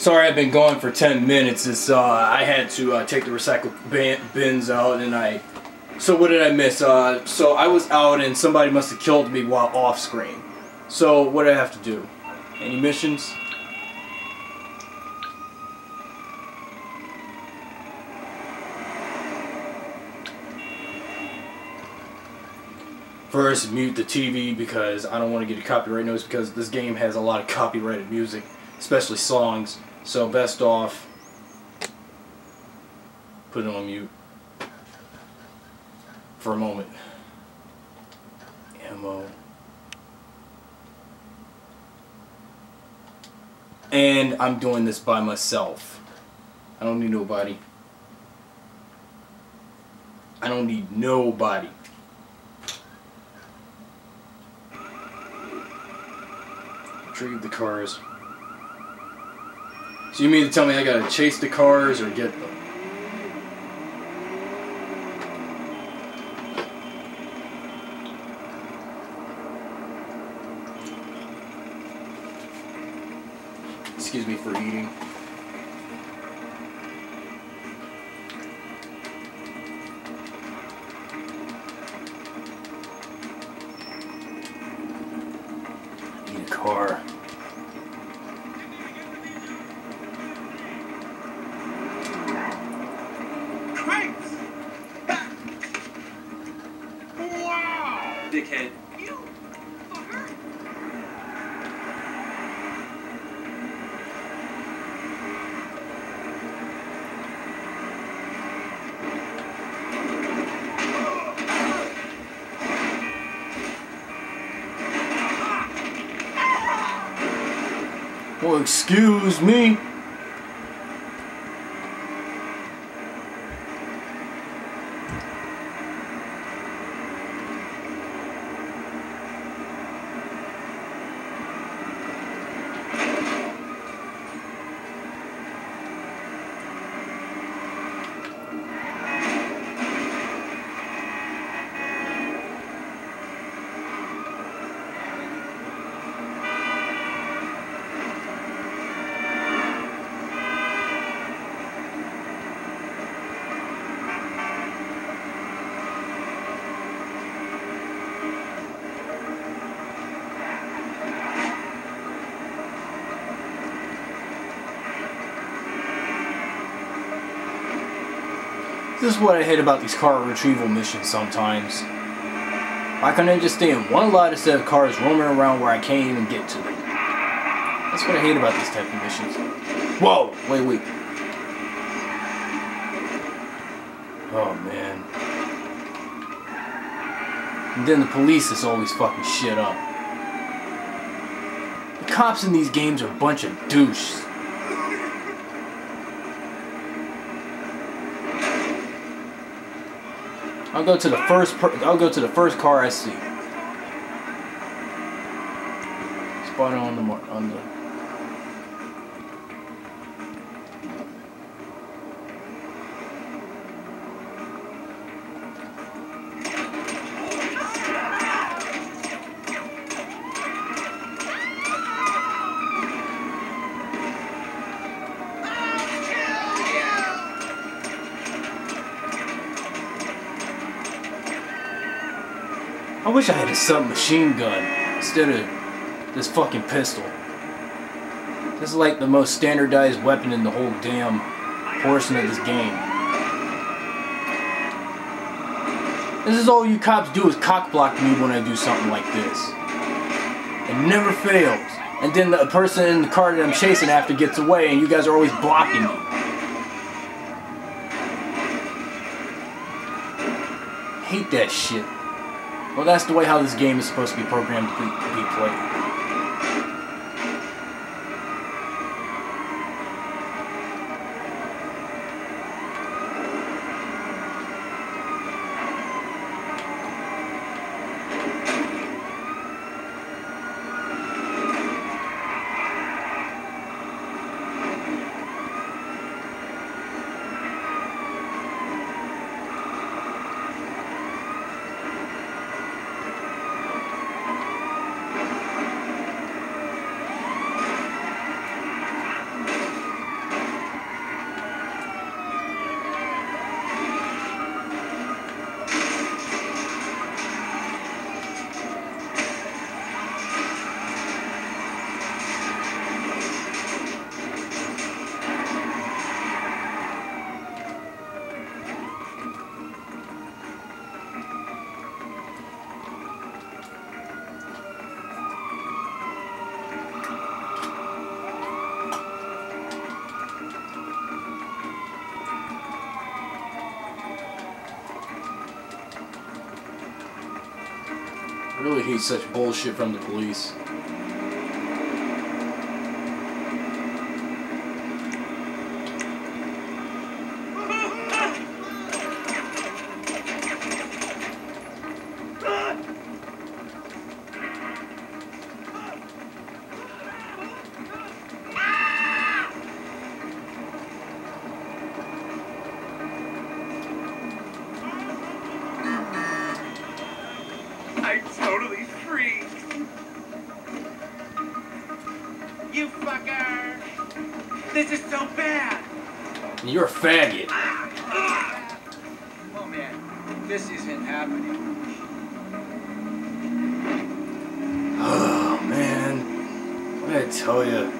Sorry, I've been gone for 10 minutes. It's, uh, I had to uh, take the recycle bin, bins out and I... So what did I miss? Uh, so I was out and somebody must have killed me while off screen. So what did I have to do? Any missions? First, mute the TV because I don't want to get a copyright notice because this game has a lot of copyrighted music, especially songs. So best off, put it on mute for a moment. Ammo. And I'm doing this by myself. I don't need nobody. I don't need nobody. Retrieve the cars. So you mean to tell me I gotta chase the cars or get them? Excuse me for eating. A car. Dickhead. You fucker! Well, excuse me. This is what I hate about these car retrieval missions sometimes. I can in one lot instead of cars roaming around where I can't even get to them. That's what I hate about these type of missions. Whoa! Wait, wait. Oh, man. And then the police is always fucking shit up. The cops in these games are a bunch of douches. I'll go to the first. I'll go to the first car I see. Spot on the on the. I wish I had a submachine gun instead of this fucking pistol. This is like the most standardized weapon in the whole damn portion of this game. This is all you cops do is cock block me when I do something like this. It never fails. And then the person in the car that I'm chasing after gets away and you guys are always blocking me. Hate that shit. Well, that's the way how this game is supposed to be programmed to be, played. Really hate such bullshit from the police. You fucker! This is so bad! You're a faggot. Oh man, this isn't happening. Oh man, what did I tell you?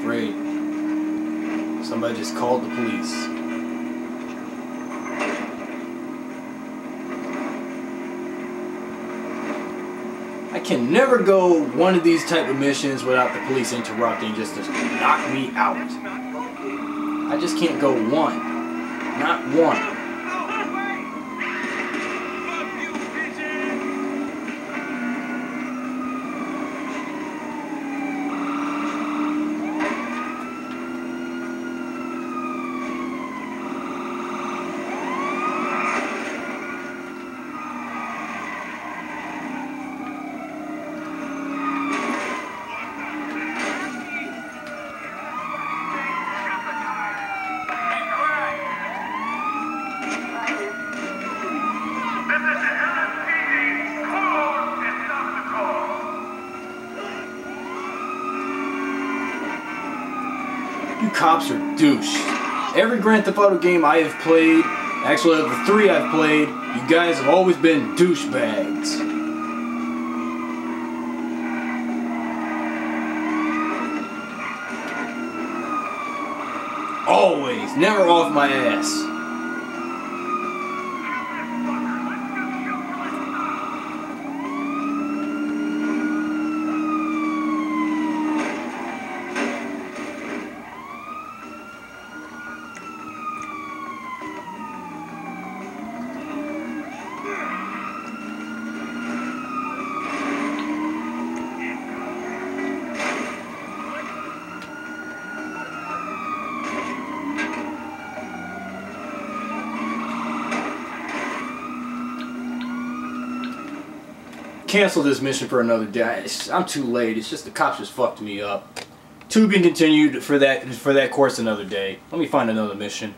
Great. Somebody just called the police. Can never go one of these type of missions without the police interrupting just to knock me out. I just can't go one. Not one. You cops are douche. Every Grand Theft Auto game I have played, actually of the three I've played, you guys have always been douchebags. Always, never off my ass. Cancel this mission for another day. I'm too late. It's just the cops just fucked me up. To be continued for that for that course another day. Let me find another mission.